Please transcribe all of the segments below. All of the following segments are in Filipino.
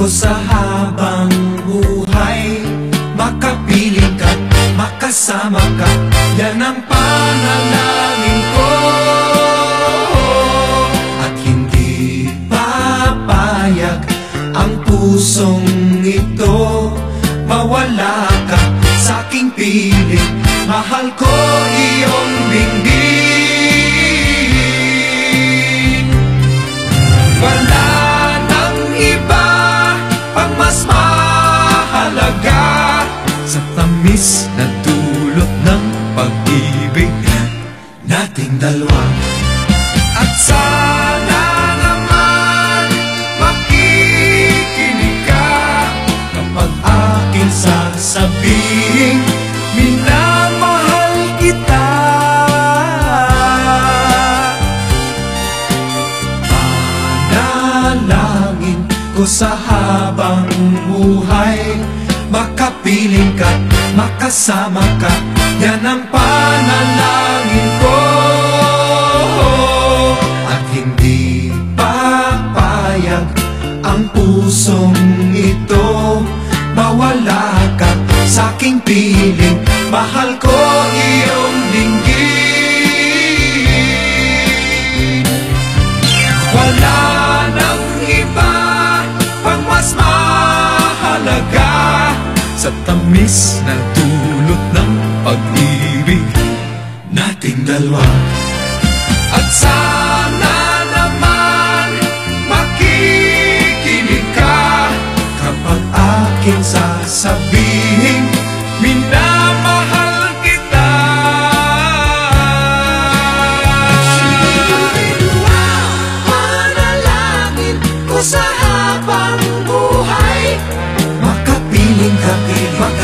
ko sa habang buhay. Makapiling ka, makasama ka Yan ang panalangin ko. At hindi papayag ang pusong ito. Mawala ka sa aking piling. Mahal ko iyong dinggin tamis na dulot ng pag-ibig Nating dalawa. At sana naman Makikinig ka Kapag aking sasabihin Minamahal kita. Panalangin ko sa habang buhay Makapiling ka, makasama ka. Yan ang panalangin ko. At hindi papayag ang pusong ito. Mawala ka sa aking piling. Mahal ko iyong dinggin wala Sa tamis na dulot ng pag-ibig nating dalawa. At sana naman makikinig ka Kapag aking sasabihin minamahal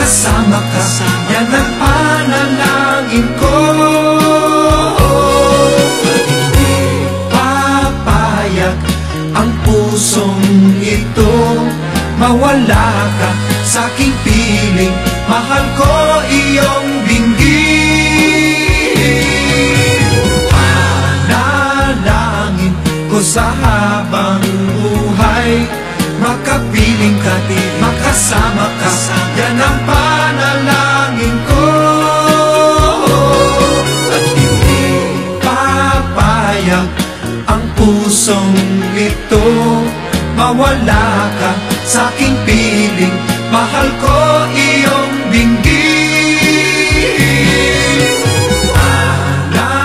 makasama ka Yan ang panalangin ko. Hindi papayag ang pusong ito. Mawala ka sa aking piling. Mahal ko iyong dinggin Panalangin ko sa buhay Makapiling ka di makasama ka. Yan ang panalangin ko. At hindi papayag ang pusong ito. Mawala ka sa aking piling. Mahal ko iyong dinggin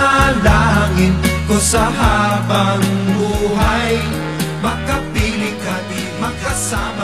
Analangin ko sa habang buhay. Makapiling kasama.